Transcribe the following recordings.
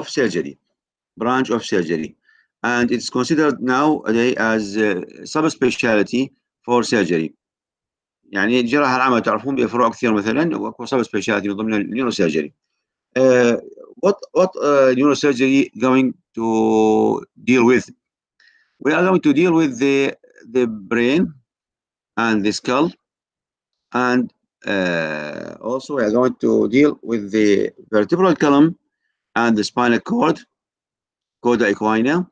of surgery, branch of surgery, and it's considered nowadays as a subspecialty for surgery. يعني الجراحة العامة تعرفون بفروع كثير مثلا واكو subspecialty من ضمن النيوروسيرجري. Uh, what what uh, neurosurgery going to deal with? We are going to deal with the the brain and the skull, and uh, also we are going to deal with the vertebral column and the spinal cord, coda equina,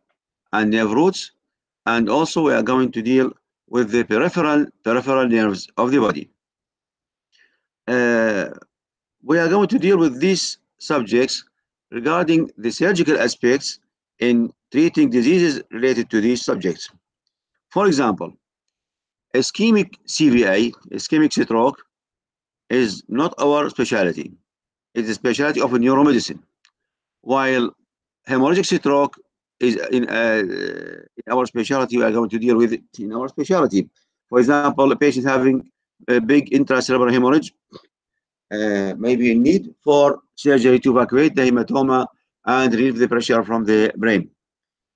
and nerve roots, and also we are going to deal with the peripheral peripheral nerves of the body. Uh, we are going to deal with these subjects regarding the surgical aspects in treating diseases related to these subjects. For example, ischemic CVA, ischemic stroke, is not our specialty. It's a specialty of neuromedicine. While hemorrhagic stroke is in, uh, in our specialty, we are going to deal with it in our specialty. For example, a patient having a big intracerebral hemorrhage uh, may be in need for surgery to evacuate the hematoma and relieve the pressure from the brain.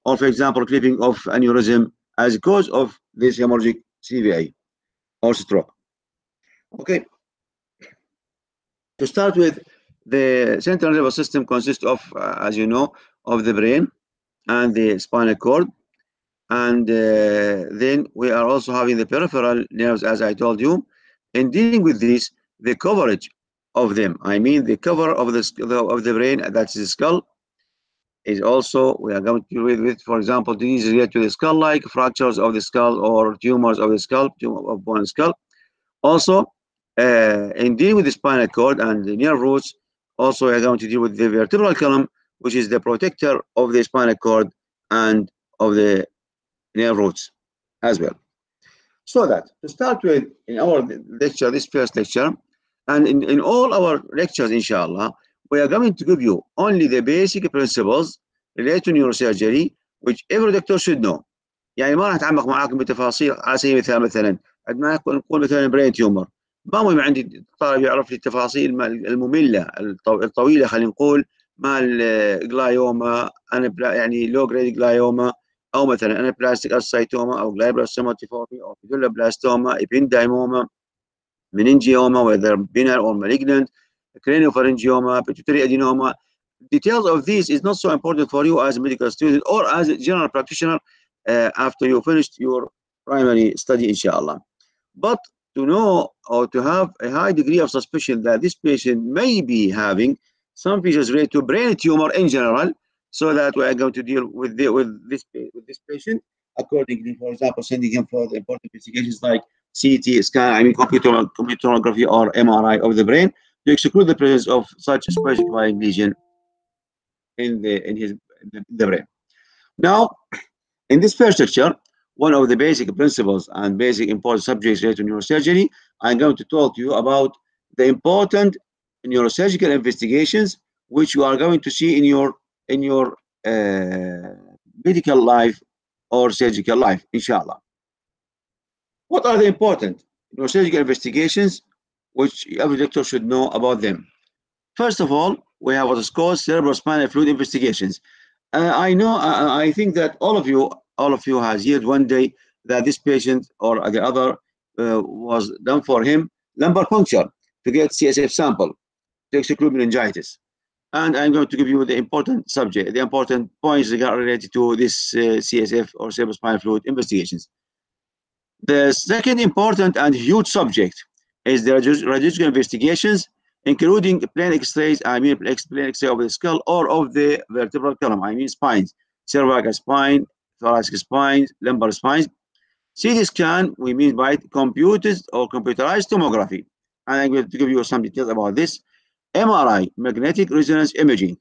Or, for example, clipping of aneurysm as a cause of this hemorrhagic CVA or stroke. Okay. To start with, the central nervous system consists of, uh, as you know, of the brain and the spinal cord. And uh, then we are also having the peripheral nerves, as I told you. In dealing with this, the coverage of them, I mean the cover of the, of the brain, that's the skull, is also, we are going to deal with, for example, disease related to the skull, like fractures of the skull or tumors of the skull, tumor of bone skull. Also, uh, in dealing with the spinal cord and the nerve roots, also we are going to deal with the vertebral column, which is the protector of the spinal cord and of the nerve roots as well. So that, to start with, in our lecture, this first lecture, and in, in all our lectures, inshallah, we are going to give you only the basic principles related to neurosurgery which every doctor should know. يعني ما راح اتعمق معاكم بتفاصيل على سبيل المثال مثلا عندما نقول مثلا برين تيومر ما مهم عندي طالب يعرف لي التفاصيل المملة الطويلة خلينا نقول مال glioma أنا يعني low grade glioma أو مثلا anaplastic astrocytoma أو glioblastoma multiforme أو medulloblastoma ependymoma meningioma whether benign or malignant craniopharyngioma pituitary adenoma details of this is not so important for you as a medical student or as a general practitioner uh, after you finished your primary study inshallah. But to know or to have a high degree of suspicion that this patient may be having some features related to brain tumor in general, so that we are going to deal with the, with this with this patient accordingly. For example, sending him for the important investigations like CT scan, I mean computer computerography or MRI of the brain to exclude the presence of such a specifying lesion in the in his the brain. Now, in this first lecture, one of the basic principles and basic important subjects related to neurosurgery, I'm going to talk to you about the important neurosurgical investigations which you are going to see in your in your uh, medical life or surgical life, inshallah. What are the important neurosurgical investigations which every doctor should know about them? First of all, we have what is called cerebrospinal fluid investigations. Uh, I know, uh, I think that all of you, all of you has heard one day that this patient or the other was done for him lumbar puncture to get CSF sample to exclude meningitis. And I'm going to give you the important subject, the important points related to this uh, CSF or cerebrospinal fluid investigations. The second important and huge subject is the radiological investigations, including plain X-rays, I mean plain X-ray of the skull or of the vertebral column, I mean spines, cervical spine, thoracic spine, lumbar spines. CT scan, we mean by computed or computerized tomography. And I'm going to give you some details about this. MRI, magnetic resonance imaging.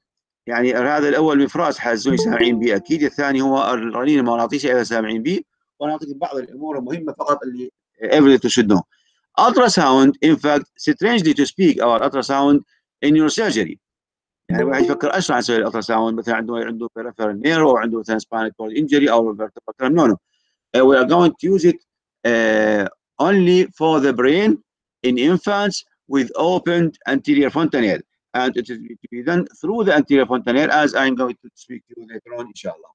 يعني هذا الاول مفراس حازوني سامعين به اكيد الثاني هو الرنين المغناطيسي ايضا سامعين به وانا اعطيك بعض الامور المهمه فقط اللي everything to should know. ultrasound in fact strangely to speak about ultrasound in your surgery يعني واحد يفكر اشرح عن الالتراساوند مثلا عنده عنده peripheral nerve او عنده مثلا spinal cord injury او vertebral column no no uh, we are going to use it uh, only for the brain in infants with opened anterior fontanelle and it is to be done through the anterior fontanelle as I'm going to speak to you later on, inshallah.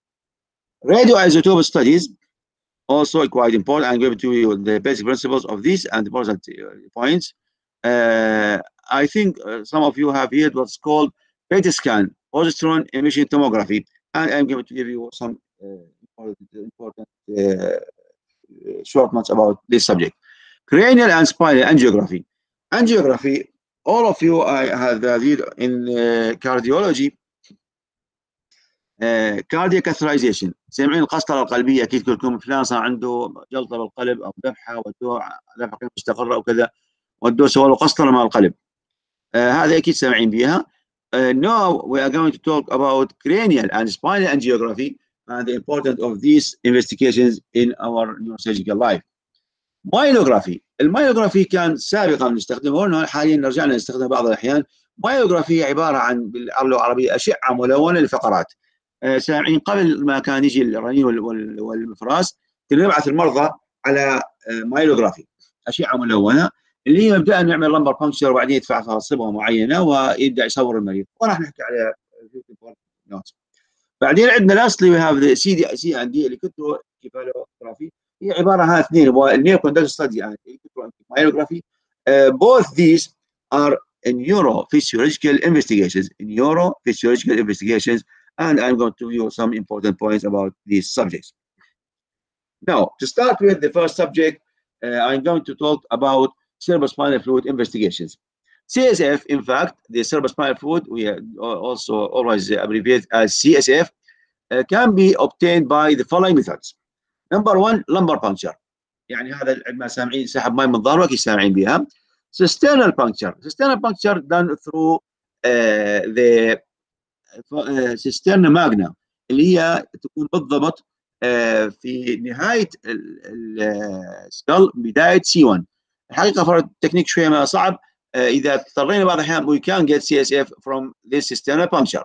Radioisotope studies also quite important. I'm going to you the basic principles of these and important uh, points. Uh, I think uh, some of you have heard what's called PET scan, positron emission tomography, and I'm going to give you some uh, important uh, short notes about this subject. Cranial and spinal angiography. Angiography, all of you I have read in uh, cardiology cardiac catheterization سامعين القسطره القلبيه أكيد كلكم فلان صار عنده جلطه بالقلب أو ذبحه ودوه ذبحه مستقره أو كذا ودوه سووا له قسطره مع القلب آه هذا أكيد سامعين بها Uh, now we are going to talk about cranial and spinal angiography and the importance of these investigations in our neurosurgical life. Myelography. ال myelography كان سابقا نستخدمه حاليا رجعنا نستخدمه بعض الأحيان. myelography عبارة عن باللغة العربيه أشعة ملونة للفقرات. سامعين قبل ما كان يجي الرنين والمفراس كنا نبعث المرضى على myelography أشعة ملونة اللي هي مبدئيا نعمل lumbar puncture وبعدين يدفع صبغة معينة ويبدأ يصور المريض وراح نحكي عليها بعدين عندنا lastly we have EEG و EMG ال electroencephalography هي عباره عن اثنين ال nerve conduction study يعني مايلوجرافي both these are neurophysiological investigations neurophysiological investigations and I'm going to give you some important points about these subjects. Now, to start with the first subject, uh, I'm going to talk about cerebrospinal fluid investigations. CSF, in fact, the cerebrospinal fluid, we also always abbreviate as CSF, uh, can be obtained by the following methods. Number one, lumbar puncture. يعني هذا ما سامعين سحب ماء من واكيد سامعين بها. Cisternal puncture. Cisternal puncture done through uh, the cisterna magna اللي هي تكون بالضبط في نهايه ال skull بدايه C1 الحقيقة فرق التكنيك شوية ما صعب إذا اضطرينا بعض الأحيان we can get CSF from this cisternal puncture.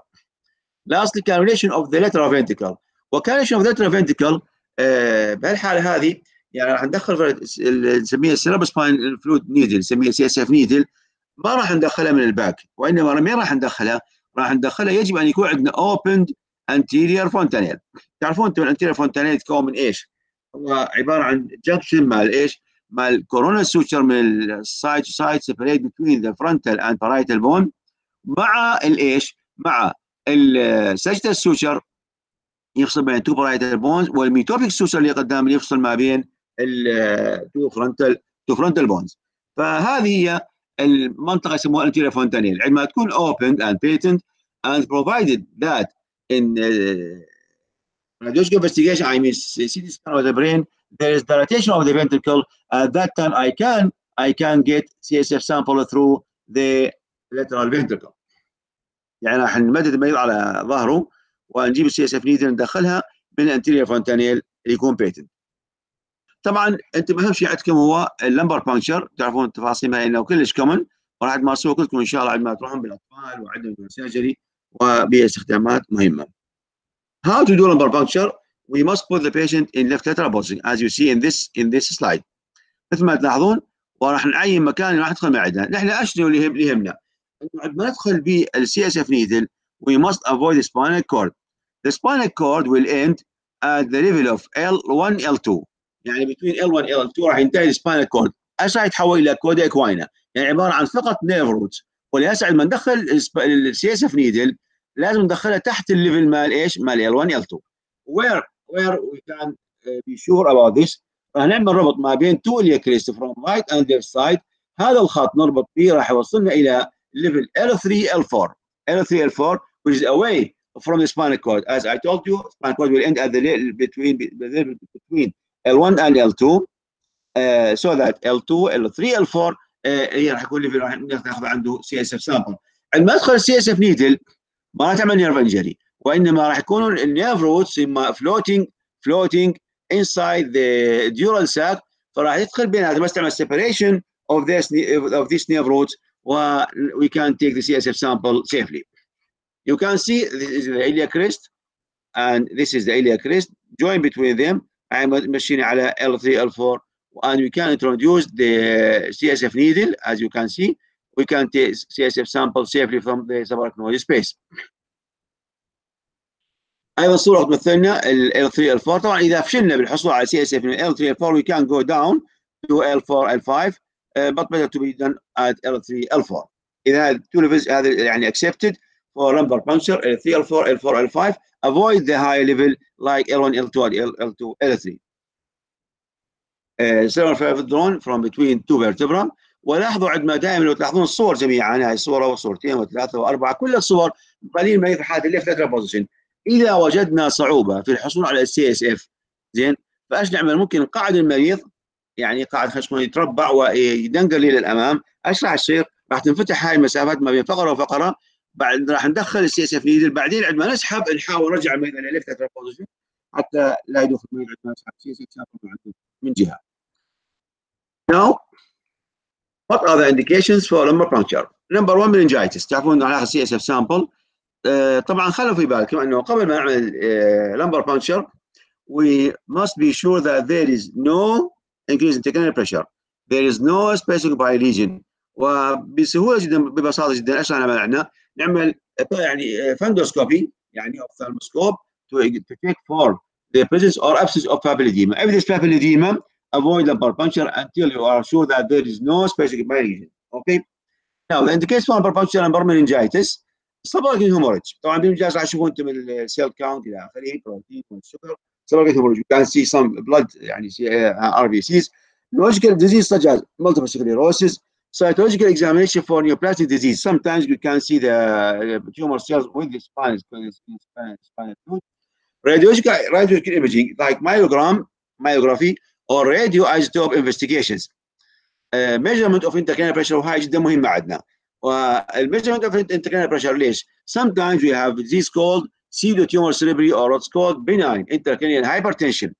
Lastly, cannulation of the lateral ventricle. و cannulation of the lateral ventricle بهالحالة هذه يعني راح ندخل نسميها ال cerebrospinal fluid needle نسميها CSF needle ما راح ندخلها من ال back وإنما من راح ندخلها؟ راح ندخلها يجب أن يكون عندنا opened anterior fontanelle تعرفون أنتم ال anterior fontanelle يتكون من إيش؟ هو عبارة عن junction مال إيش؟ مال coronal suture من ال side to side separate between the frontal and parietal bone مع الايش؟ مع ال sagittal suture يفصل بين two parietal bones وال metopic suture اللي قدام يفصل ما بين ال two frontal two frontal bones فهذه هي المنطقة يسموها anterior fontanelle عندما تكون opened and patent and provided that in uh, radiological investigation I mean CT scan of the brain there is dilatation of the ventricle. At that time I can I can get CSF sample through the lateral ventricle. يعني راح نمدد المريض على ظهره ونجيب ال CSF needle ندخلها من ال anterior fontanelle يكون patent طبعا أنتم أهم شيء عندكم هو ال lumbar puncture تعرفون التفاصيل ما انه كلش common وراح تمارسوه كلكم إن شاء الله عندما تروحون بالأطفال وعندهم surgery وباستخدامات مهمة. How to do lumbar puncture? We must put the patient in left lateral position as you see in this in this slide. مثل ما تلاحظون وراح نعين مكان راح ندخل معدنا، نحن أشنو اللي يهمنا؟ انه عندما ندخل بال CSF needle we must avoid the spinal cord. The spinal cord will end at the level of L1 L2 يعني between L1 L2 راح ينتهي ال spinal cord هسه يتحول إلى cauda equina يعني عبارة عن فقط nerve roots ولهسه عندما ندخل ال CSF needle لازم ندخلها تحت ال level مال إيش؟ مال L1 L2 where where we can uh, be sure about this راح نعمل ربط ما بين two iliac crest from right and left side هذا الخط نربط به راح يوصلنا إلى level L3 L4 L3 L4 which is away from the spinal cord as I told you spinal cord will end at the between between L1 and L2 uh, so that L2 L3 L4 هي راح يكون level راح ناخذ عنده CSF sample عندما ادخل ال CSF needle ما راح تعمل نيرف انجري وانما راح يكونوا النيرف روتس فلوتنج فلوتنج inside the dural sac فراح يدخل بيناتهم بس تعمل separation of this of this nerve roots و we can take the CSF sample safely. You can see this is the iliac crest and this is the iliac crest. Join between them مشينا على L3 L4 and we can introduce the CSF needle as you can see we can take CSF sample safely from the subarachnoid space. أيضا صورة تمثلنا ال L3 L4 طبعا إذا فشلنا بالحصول على اف من L3 L4 we can go down to L4 L5 uh, but better to be done at L3 L4 إذا two levels هذا يعني accepted for lumbar puncture L3 L4 L4 L5 avoid the high level like L1 L2 L2 L3 several five drawn from between two vertebrae. ولاحظوا عندما دائما لو تلاحظون الصور جميعا هاي الصورة وصورتين وثلاثة وأربعة كل الصور قليل ما في حاله الليفت بوزيشن إذا وجدنا صعوبة في الحصول على السي اس اف زين؟ فأيش نعمل؟ ممكن نقعد المريض يعني قاعد خلينا يتربع ويدنقل للامام اشرح الشيخ راح تنفتح هاي المسافات ما بين فقرة وفقرة. بعد راح ندخل السي اس اف نيدل بعدين عندما نسحب نحاول نرجع المريض إلى ليفت بوزيشن حتى لا يدخل المريض عندما نسحب. ال CSF من جهة. Now, what are the indications for lumbar puncture? Number one meningitis. تعرفون ناخذ CSF sample طبعا خلوا في بالكم انه قبل ما نعمل uh, lumbar puncture we must be sure that there is no increase in intracranial pressure there is no spacing by lesion وبسهوله جدا ببساطه جدا ايش عملنا؟ نعمل يعني فندوسكوبي يعني ophthalmoscope to, to check for the presence or absence of papilledema. If there's papilledema, avoid lumbar puncture until you are sure that there is no specific lesion. Okay. Now, the indication for lumbar puncture and meningitis subarachnoid hemorrhage طبعا بالمجاز راح تشوفون أنتم ال cell count إلى اخره بروتين والسكر subarachnoid hemorrhage can see some blood يعني RBCs neurological disease such as multiple sclerosis cytological examination for neoplastic disease sometimes you can see the tumor cells with the spinous spinous radiological radiological imaging like myelogram myelography أو radioisotope investigations measurement of intracranial pressure هاي جدا مهمه عندنا وال measurement of intracranial pressure ليش؟ Sometimes we have disease called pseudo tumor cerebri or what's called benign intracranial hypertension.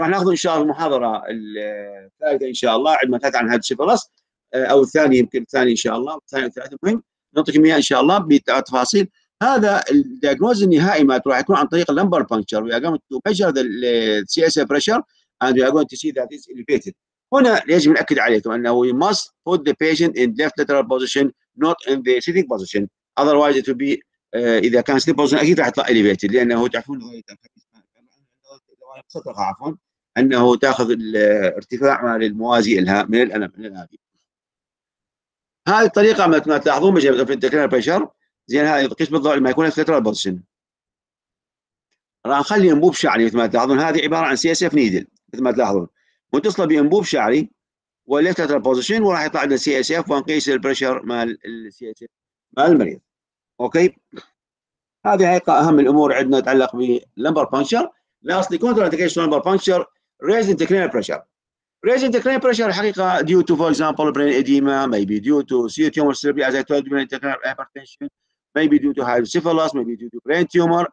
راح ناخذ إن شاء الله المحاضرة الثالثه إن شاء الله عندما تاتي عن هذا الشيء plus uh, أو الثانية يمكن الثانية إن شاء الله الثانية والثالثه المهم نعطيكم اياها إن شاء الله بتفاصيل هذا ال diagnosis النهائي مالته راح يكون عن طريق ال lumbar puncture we are going to measure the CSF pressure and we are going to see that is elevated هنا يجب نأكد عليكم أنه we must put the patient in left lateral position not in the sitting position. Otherwise it will be uh, إذا كان sitting position أكيد راح يطلع elevated لأنه تعرفون عفوا أنه تأخذ الارتفاع مال الموازي لها من الألم من الهادي. هذه الطريقة ما تلاحظون مجرد في التكرار بريشر زين هذه قيس بالضوء لما يكون lateral position. راح نخلي انبوب شعري مثل ما تلاحظون هذه عبارة عن سي اس اف نيدل مثل ما تلاحظون. متصلة بانبوب شعري وليفتت بوزيشن وراح يطلع لنا سي اس اف ونقيس البريشر مال السي اس اف مال المريض. أوكي؟ هذه هي أهم الأمور عندنا تتعلق باللمبر بانشر lastly contraindication lumbar puncture raised intracranial pressure raised intracranial pressure الحقيقة due to for example brain edema maybe due to pseudotumor cerebri as I told benign intracranial hypertension maybe due to hydrocephalus maybe due to brain tumor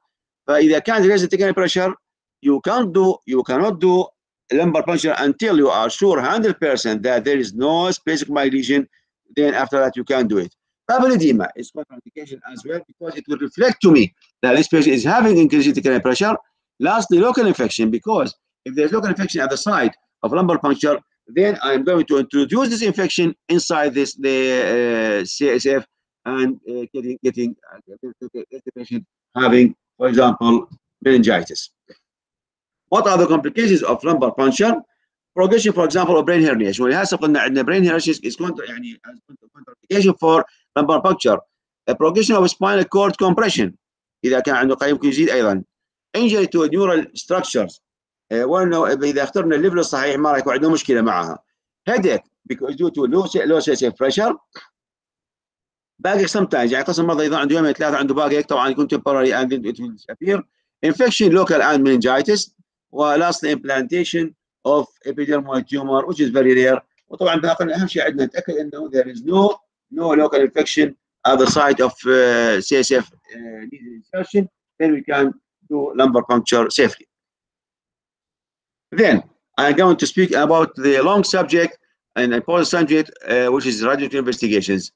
فإذا كان ريزنت تكنيكال بريشر يو كان دو يو كانوت دو lumbar puncture until you are sure 100% that there is no specific lesion then after that you can do it. Papilledema is contraindication as well because it will reflect to me that this patient is having increased intracranial pressure. Lastly local infection because if there's local infection at the site of lumbar puncture then I'm going to introduce this infection inside this the uh, CSF and uh, getting getting uh, the patient having for example meningitis what are the complications of lumbar puncture? Progression, for example, of brain herniation. ولهذا قلنا عندنا brain herniation is يعني complication for lumbar puncture. A progression of spinal cord compression. إذا كان عنده قيم يمكن يزيد أيضا. Injury to neural structures. إذا اخترنا الليفل الصحيح ما راح يكون عندنا مشكلة معها. Headache because due to low low CSF pressure. Backache sometimes يعني قسم المرضى إذا عنده يومين ثلاثة عنده backache طبعا يكون temporary and it will disappear. Infection local and meningitis. ولast implantation of epidermoid tumor which is very rare وطبعا باقي اهم شيء عندنا نتاكد انه there is no no local infection at the site of uh, CSF uh, needle insertion then we can do lumbar puncture safely. Then I'm going to speak about the long subject and important subject uh, which is radiological investigations.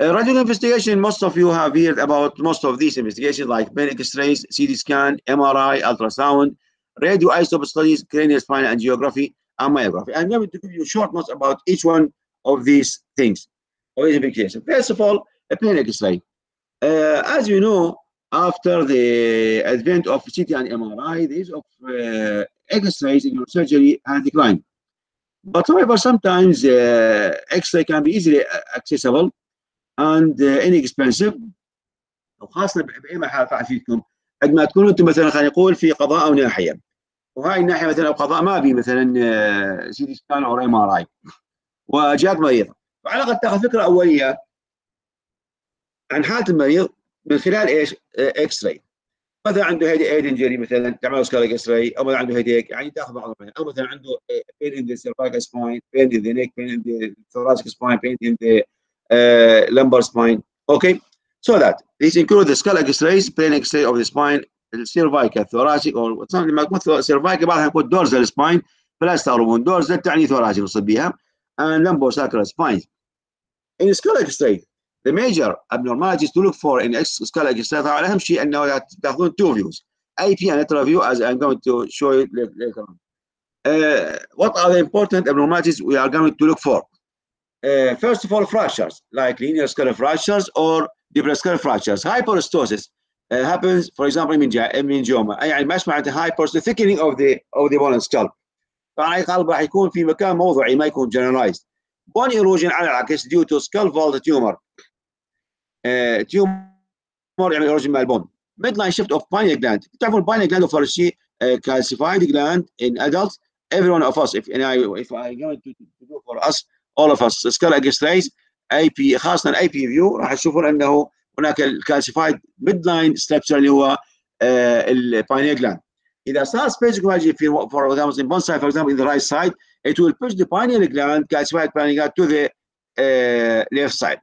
Uh, radiological investigation, most of you have heard about most of these investigations like brain X-rays, CT scan, MRI, ultrasound, radioisotope studies, cranial spinal angiography, and myography. I'm going to give you short notes about each one of these things. First of all, a plain X-ray. Uh, as you know, after the advent of CT and MRI, the use of uh, X-rays in neurosurgery has declined. But however, sometimes uh, X-ray can be easily accessible and uh, inexpensive وخاصة بأي محل فيكم قد ما تكونوا أنتم مثلا خلينا نقول في قضاء أو ناحيه وهاي الناحية مثلا أو قضاء ما بي مثلا CT scan أو MRI وجاك مريض فعلى الأقل تأخذ فكرة أولية عن حالة المريض من خلال إيش؟ X-ray مثلا عنده head head injury مثلا تعمل skull X-ray أو مثلا عنده headache يعني تأخذ بعض أو مثلا عنده pain in the cervical spine pain in the neck pain in the thoracic spine pain in the lumbar spine. Okay. So that these include the skull x-rays plain x-ray of the spine السيرفايكال thoracic or لما تكون سيرفايكال بعضها يكون dorsal spine فلا تستغربون dorsal تعني thoracic نصب بها and lumbosacral spines in skull x-ray the major abnormalities to look for in skull x-ray طبعا اهم شيء انه تاخذون two views AP and lateral view as I'm going to show you later on. Uh, what are the important abnormalities we are going to look for? Uh, first of all, fractures like linear skull fractures or deep skull fractures. Hyperostosis uh, happens, for example, in meningioma. يعني ما معناته hyperostosis thickening of the of the bone skull. فعلى القلب راح يكون في مكان موضعي ما يكون generalized. Bone erosion على العكس due to skull vault tumor. Uh, tumor يعني erosion مال البون. Midline shift of pineal gland. تعرفون pineal gland أول شيء calcified gland in adults. Every one of us, if and I, if I going to, to do for us, all of us, skull اي بي خاصه اي بي فيو راح تشوفون انه هناك الكالسيفايد ميد لاين ستراكشر اللي هو الباينير جلاند اذا صار سبيس في for example in one side for example in the right side it will push the pineal gland calcified pineal gland to the uh, left side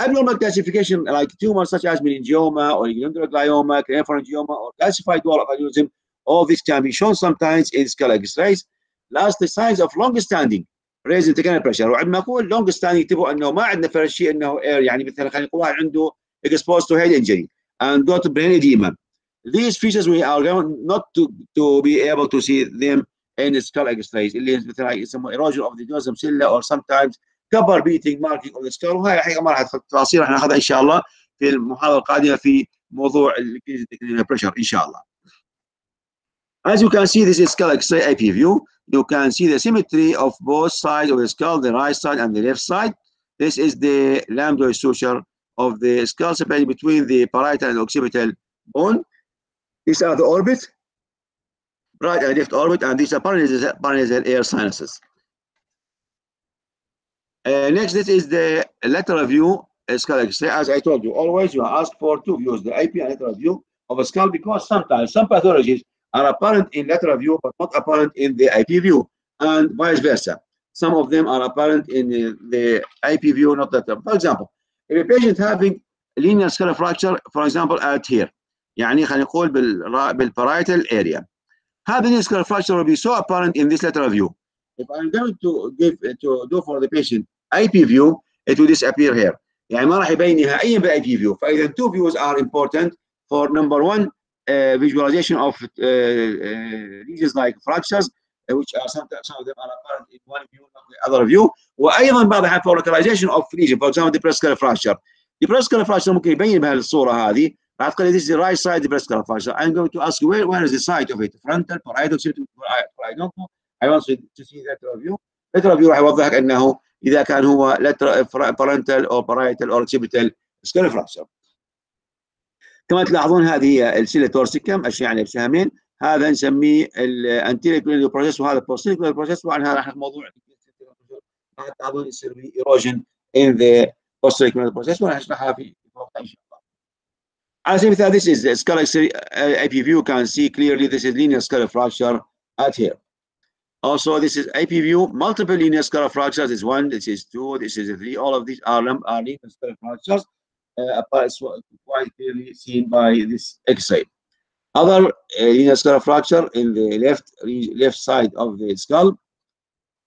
abnormal calcification like tumors such as meningioma or glioma craniopharyngioma or calcified wall of aneurysm all this can be shown sometimes in skull x-rays last the signs of long standing raise internal pressure وعندما أقول لونج ستاند يكتبوا انه ما عندنا فرق شيء انه اير يعني مثلا خلينا نقول واحد عنده exposed to head injury and got brain edema these features we are going not to to be able to see them in skull x-rays اللي مثلا يسموه erosion of the dorsum silla or sometimes cover beating marking of the skull وهي الحقيقه ما راح التفاصيل راح ناخذها ان شاء الله في المحاضره القادمه في موضوع البريشر ان شاء الله As you can see, this is skull X-ray IP view. You can see the symmetry of both sides of the skull, the right side and the left side. This is the lambdoid suture of the skull separated between the parietal and occipital bone. These are the orbit, right and left orbit, and these are paranasal, air sinuses. Uh, next, this is the lateral view skull X-ray. As I told you, always you ask for two views, the IP and lateral view of a skull, because sometimes some pathologies are apparent in lateral view but not apparent in the IP view, and vice versa. Some of them are apparent in the, the IP view, not that. For example, if a patient having linear skull fracture, for example, at here, يعني خلينا نقول بالparietal area. Having a skull fracture will be so apparent in this lateral view. If I'm going to give to do for the patient IP view, it will disappear here. يعني ما راح يبين نهائيا بالاي بي فيو فاذا two views are important for number one uh, visualization of uh, uh, regions like fractures uh, which are sometimes some of them are apparent in one view not the other view وأيضا بعضها for localization of region for example the prescal fracture the prescal fracture ممكن يبين بهالصوره هذه تقول this is the right side the prescal fracture I'm going to ask where, where is the site of it frontal parietal I don't know I want to see lateral view lateral view راح يوضح لك انه اذا كان هو frontal or parietal or occipital skull fracture كما تلاحظون هذه هي ال sella turcica اشياء يعني بسهمين هذا نسميه الانتيريور بروسيس وهذا البوستيريور بروسيس وعن هذا راح موضوع راح تلاحظون يصير في ايروجن ان ذا posterior بروسيس وراح نشرحها في وقتها ان شاء الله. على سبيل المثال this is the skull AP view you can see clearly this is linear skull fracture at here. Also, this is AP view, multiple linear skull fractures. This is one, this is two, this is three. All of these are, are linear skull fractures. Uh, quite clearly seen by this X-ray. Other uh, linear skull fracture in the left left side of the skull.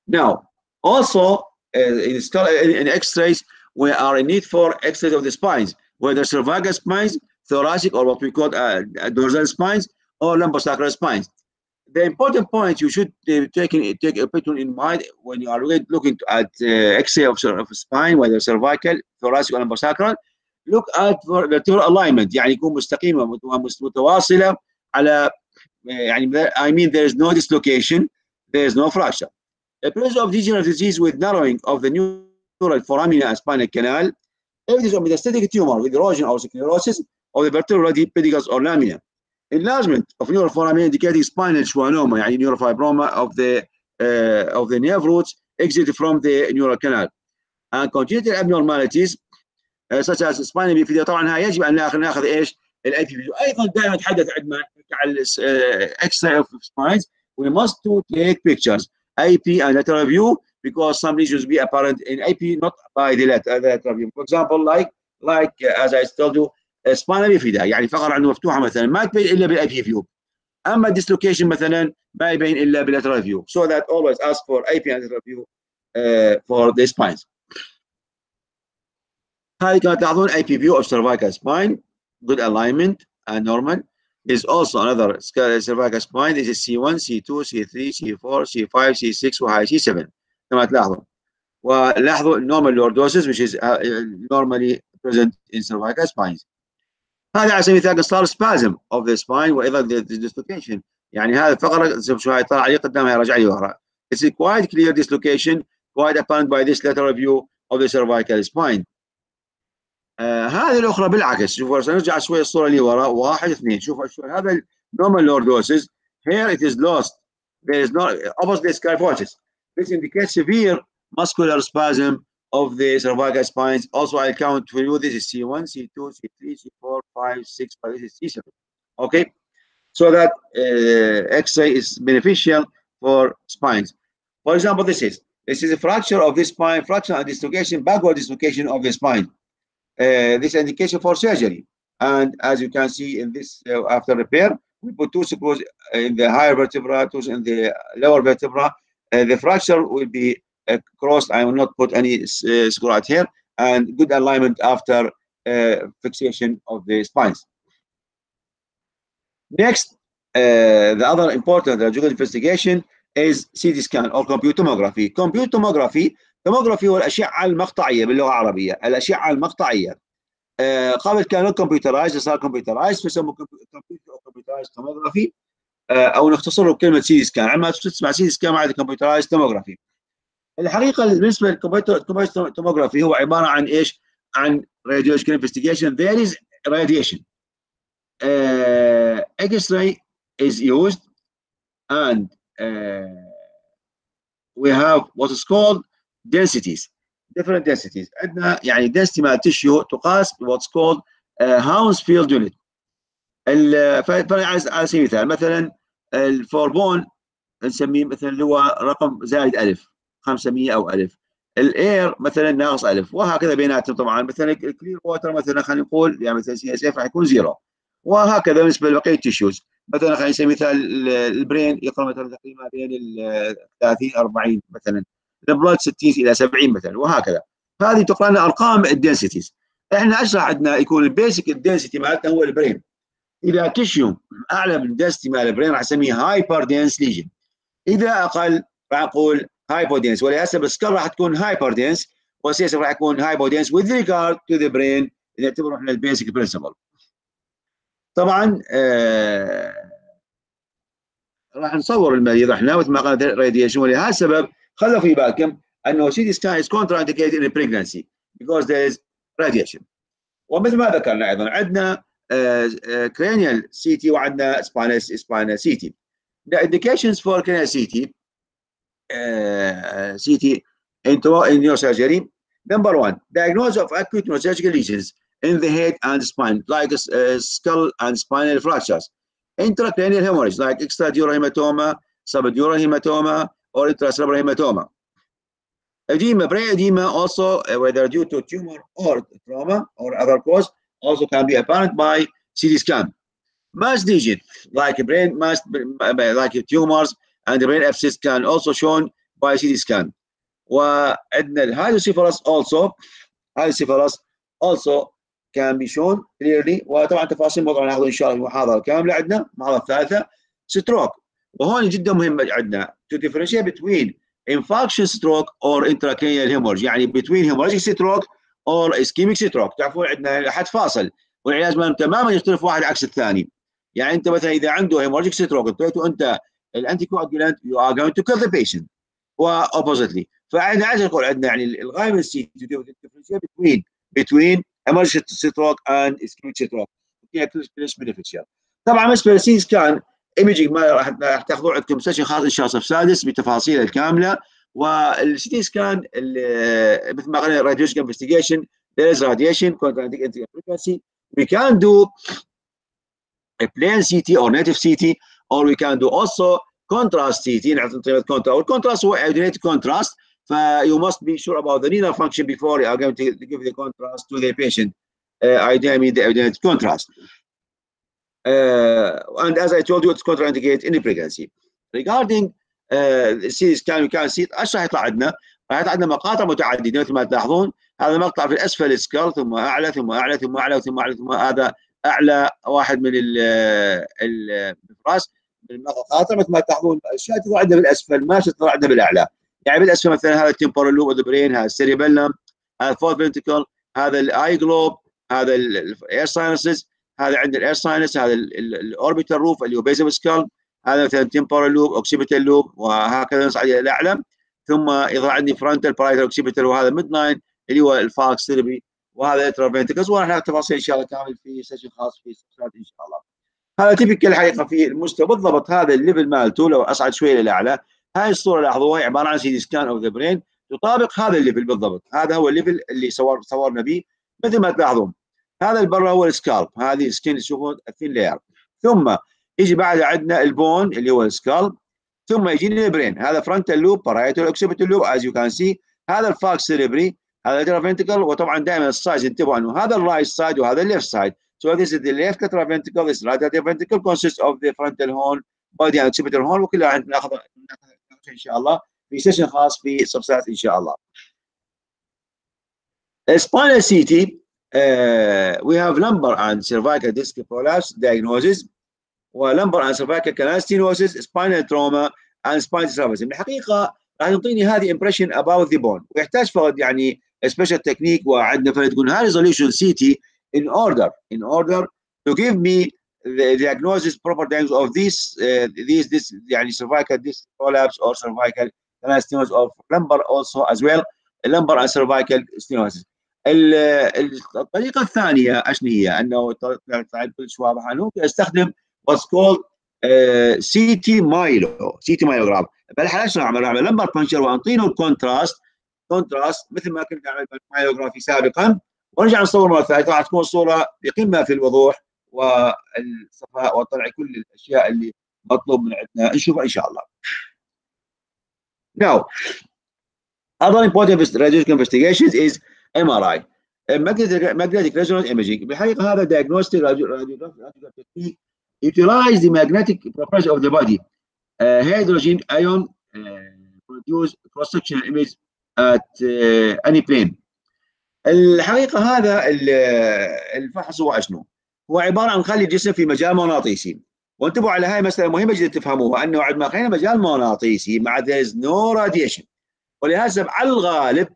Now, also uh, in skull in, in X-rays, we are in need for X-rays of the spines, whether cervical spines, thoracic, or what we call uh, dorsal spines, or lumbosacral spines. the important point you should uh, take in, take a bit in mind when you are looking at uh, X-ray of, of spine whether cervical, thoracic or lumbar look at vertebral alignment يعني يكون مستقيمة متواصلة على يعني I mean there is no dislocation there is no fracture. The presence of degenerative disease with narrowing of the neural foramina and spinal canal evidence of metastatic tumor with erosion or sclerosis of the vertebral pedicles or lamina enlargement of neural foramen indicating spinal schwannoma يعني neurofibroma of the uh, of the nerve roots exit from the neural canal and congenital abnormalities uh, such as spinal bifida طبعا هاي يجب ان ناخذ ناخذ إيش الاي بي أيضا دائما نتحدث عندنا على اكسترا اوف spines we must to take pictures AP and lateral view because some lesions be apparent in AP not by the lateral view for example like like uh, as I told you سباينال بيفيدا يعني فقره عنده مفتوحه مثلا ما تبين الا بالاي بي فيو اما الديسلوكيشن مثلا ما يبين الا باللاترال فيو so that always ask for AP and lateral view uh, for the spines هذه كما تلاحظون AP view of cervical spine good alignment and normal is also another cervical spine this is C1 C2 C3 C4 C5 C6 وهاي C7 كما تلاحظون ولاحظوا normal lordosis which is uh, normally present in cervical spines هذا على سبيل المثال صار سبازم اوف ذا سباين وايضا ديسلوكيشن يعني هذا الفقره شو هاي طلع لي قدامها يرجع لي ورا It's a quite clear dislocation quite apparent by this lateral view of the cervical spine. آه هذه الاخرى بالعكس شوفوا سنرجع شوي الصوره اللي ورا واحد اثنين شوفوا شوي هذا normal lordosis here it is lost there is not opposite scarifosis this indicates severe muscular spasm of the cervical spines. Also, I count for you. This is C1, C2, C3, C4, 5, 6, but this is C7. Okay, so that uh, X-ray is beneficial for spines. For example, this is this is a fracture of the spine, fracture and dislocation, backward dislocation of the spine. Uh, this indication for surgery. And as you can see in this, uh, after repair, we put two screws in the higher vertebra, two in the lower vertebra. Uh, the fracture will be crossed. I will not put any screw out here and good alignment after fixation of the spines. Next, uh, the other important radiological investigation is CT scan or compute tomography. Compute tomography tomography هو الأشعة المقطعية باللغة العربية الأشعة المقطعية. قبل كانوا computerized صار computerized أو computerized tomography أو نختصره بكلمة C scan. عندما تسمع C scan معناته computerized tomography الحقيقة بالنسبة لل computer tomography هو عبارة عن إيش؟ عن radiological investigation. There is radiation. uh, X-ray is used and uh, we have densities different densities. عندنا يعني density مال tissue تقاس what's called uh, Hounsfield unit. على سبيل المثال مثلا ال for bone نسميه مثلا اللي هو رقم زائد ألف 500 أو 1000 ال air مثلا ناقص 1000 وهكذا بيناتهم طبعا. مثلا ال clear water مثلا خلينا نقول يعني مثلا CSF راح يكون zero وهكذا بالنسبة لبقية ال tissues مثلا خلينا نسمي مثال ال brain يقرأ مثلا تقريبا بين ال 30 40 مثلا. ال blood 60 إلى 70 مثلا وهكذا. هذه تقرا لنا أرقام ال densities إحنا أشرح عندنا يكون ال basic ال density مالتنا هو ال brain إذا tissue أعلى من ال density مال ال brain راح أسميه hyperdense lesion إذا أقل راح أقول hypodense ولهسه ال skull راح تكون hyperdense وال CSF راح يكون hypodense with regard to the brain نعتبره إحنا ال basic principle طبعا آه راح نصور المريض إحنا مثل ما قالت ال radiation ولهذا السبب خلوا في بالكم انه سي دي سكان از كونترا انديكيتد ان بريجنسي because there is radiation ومثل ما ذكرنا ايضا عندنا كرينيال سي تي وعندنا سباينال سباينال سي تي the indications for cranial CT uh, CT in, in neurosurgery. Number one, diagnosis of acute neurosurgical lesions in the head and spine, like uh, skull and spinal fractures. Intracranial hemorrhage, like extradural hematoma, subdural hematoma, or intracerebral hematoma. Edema, brain edema, also uh, whether due to tumor or trauma or other cause, also can be apparent by CT scan. Mass lesion, like brain mass, like tumors, and the brain abscess can also shown by CT scan. وعندنا الهايدروسيفالس also هايدروسيفالس also can be shown clearly وطبعا تفاصيل موضوع ناخذ ان شاء الله المحاضره الكامله عندنا المحاضره الثالثه ستروك وهون جدا مهم عندنا to differentiate between infarction stroke or intracranial hemorrhage يعني between hemorrhagic stroke or ischemic stroke تعرفون عندنا حد فاصل والعلاج تماما يختلف واحد عكس الثاني يعني انت مثلا اذا عنده hemorrhagic stroke اعطيته انت ال anticoagulant you are going to kill the patient و oppositely فاحنا عايز نقول عندنا يعني الغايه من ال CT to differentiate between between emergency stroke and ischemic stroke طبعا للسي سكان ايمجنج ما راح تاخذوه عندكم سيشن خاص الله السادس بتفاصيله الكامله والسي سكان مثل ما قلنا radiation investigation there is radiation contraindicated frequency we can do a plain CT or native CT or we can do also contrast CT نعطي contrast والcontrast هو iodinated contrast ف you must be sure about the renal function before you are going to give the contrast to the patient uh, I mean the iodinated contrast uh, and as I told you, it's contraindicated in pregnancy. Regarding uh, you can see it إيش راح يطلع عندنا؟ راح يطلع عندنا مقاطع متعددة مثل ما تلاحظون هذا مقطع في اسفل السكال ثم أعلى ثم أعلى ثم أعلى ثم أعلى ثم هذا أعلى واحد من الراس من المقاطع مثل ما تلاحظون الأشياء تطلع عندنا بالأسفل ما تطلع عندنا بالأعلى يعني بالأسفل مثلا هذا ال temporal lobe of the brain هذا ال cerebellum هذا ال fourth ventricle هذا ال eye globe هذا ال air sinuses هذا عند ال air sinus هذا ال orbital roof اللي هو base of skull هذا مثلا temporal lobe occipital lobe وهكذا نصعد إلى الأعلى. ثم يظهر عندي frontal parietal occipital وهذا midline اللي هو ال falx cerebri وهذا third ventricle وراح تفاصيل إن شاء الله كامل في session خاص في إن شاء الله. هذا تبكي الحقيقة في المستوى. بالضبط هذا ال level مالته لو أصعد شوي للاعلى هاي الصورة لاحظوها عبارة عن CT scan of the brain تطابق هذا ال level بالضبط. هذا هو ال level اللي صور صورنا به. مثل ما تلاحظون. هذا البرا هو ال scalp. هذه ال skin تشوفون ال thin layer ثم يجي بعد عندنا ال bone اللي هو ال skull. ثم يجينا ال brain هذا frontal lobe parietal occipital lobe as you can see هذا ال falx cerebri هذا ال third ventricle وطبعا دائما السايز انتبهوا انه هذا ال right side وهذا ال left side So this is the left ventricle, this right ventricle consists of the frontal horn, body and occipital horn. وكلها ناخذ إن شاء الله. في سيشن خاص في سبسات إن شاء الله. Spinal CT uh, we have lumbar and cervical disc prolapse diagnosis ولمبر and cervical canal stenosis spinal trauma and spinal disruption الحقيقه راح يعطيني هذه impression about the bone ويحتاج فقط يعني special technique وعندنا فرق تكون high resolution CT in order in order to give me the diagnosis proper diagnosis of this uh, these this يعني cervical disc prolapse or cervical canal stenosis of lumbar also as well lumbar and cervical stenosis الطريقة الثانية أشنو هي؟ أنه كلش واضحة. انه أستخدم what's called CT myelo CT myelogram بالحالة شنو أعمل؟ أعمل lumbar puncture واعطينه ال contrast contrast مثل ما كنت أعمل myelography سابقا. ونرجع نصور مرة ثانية. راح تكون صورة بقمة في الوضوح والصفاء وطلع كل الأشياء اللي مطلوب من عندنا. نشوفها إن شاء الله. Now, other important radiological investigations is MRI magnetic resonance imaging بالحقيقة هذا diagnostic radiography utilize the magnetic properties of the body hydrogen ion produce cross section image at any plane الحقيقة هذا eh, الفحص هو شنو؟ هو عبارة عن خلي الجسم في مجال مغناطيسي وانتبهوا على هاي المساله مهمة جدا تفهموها انه عندما خلينا مجال مغناطيسي مع there's no radiation ولهذا على الغالب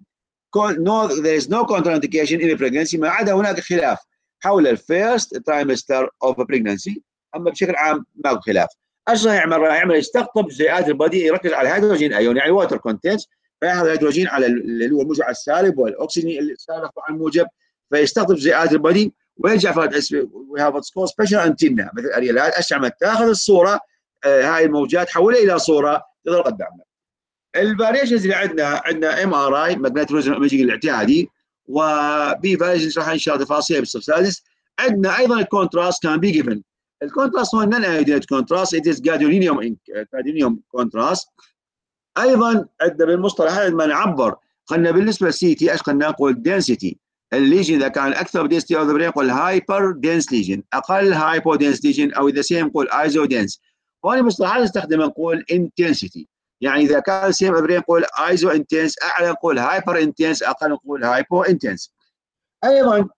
no, there is no contraindication in a pregnancy ما عدا هناك خلاف حول ال first trimester of pregnancy أما بشكل عام ماكو خلاف راح يعمل؟ راح يعمل يستقطب جزيئات ال body يركز على ال hydrogen ion يعني water contents فيأخذ الهيدروجين على اللي هو الموجب على السالب والأكسجين السالب على الموجب فيستقطب جزيئات ال body ويرجع we have what's special antenna مثل اريال اشعه تأخذ الصورة آه هاي الموجات تحولها إلى صورة تظهر قدامنا. ال variations اللي عندنا عندنا MRI resonance imaging الاعتيادي وبي variations راح ان شاء الله تفاصيل بالصف السادس عندنا أيضا ال contrast can be given ال contrast هو non-iodinated contrast it is gadolinium gadolinium contrast أيضا عندنا بالمصطلح هذا ما نعبر قلنا بالنسبة لل CT إيش قلنا نقول density ال lesion إذا كان أكثر density brain نقول hyperdense lesion أقل hypodense lesion أو اذا same نقول isodense وهذه المصطلحات نستخدم نقول intensity يعني إذا كان same brain نقول isointense أعلى نقول hyperintense أقل نقول hypointense أيضا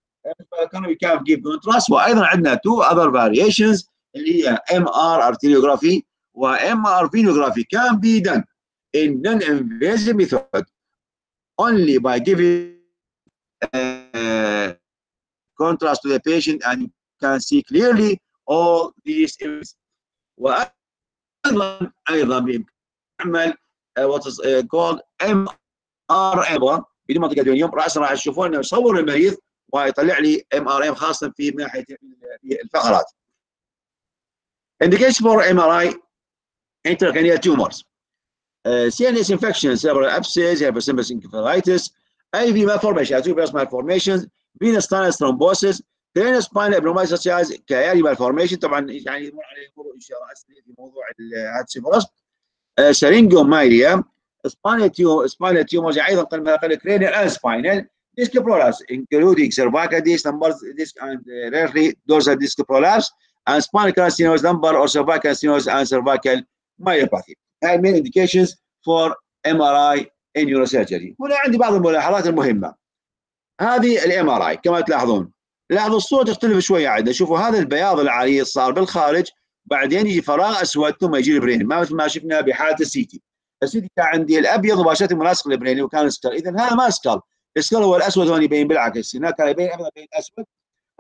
can we can give contrast وأيضا عندنا two other variations اللي هي MR arteriography و MR venography can be done in non-invasive method only by giving uh, contrast to the patient and you can see clearly all these images. وأيضا أيضا بيعمل uh, what is uh, called MRM في منطقه اليوم راسا راح تشوفون انه يصور المريض ويطلع لي ام ار ام خاصه في ناحيه الفقرات. Indication for MRI intracranial tumors. Uh, CNS infections, cerebral abscess, hypersymptomatic encephalitis, IV malformation, tuberous malformations, venous tunnel thrombosis, cranial spinal abnormalities such as malformation طبعا يعني يمر عليه مرور ان شاء الله في موضوع سرينجومايليا آه، سيرينجيو مايليا سبانيتيو سبانيتيو موزي أيضا قلنا قلب الاقل كرينيا سباينال disc prolapse including cervical disc lumbar disc آه، and rarely dorsal disc prolapse and spinal canal stenosis lumbar أو cervical stenosis and cervical myelopathy هاي main indications for MRI in neurosurgery هنا عندي بعض الملاحظات المهمة. هذه ال MRI كما تلاحظون. لاحظوا الصورة تختلف شوية عندنا. شوفوا هذا البياض العريض صار بالخارج بعدين يجي فراغ أسود ثم يجي ال brain ما مثل ما شفنا بحالة ال CT. ال CT كان عندي الابيض مباشرة ملاصق لل brain وكان skull، اذا هذا ما skull. ال skull هو الأسود هون يبين بالعكس، هناك كان يبين ابيض يبين اسود.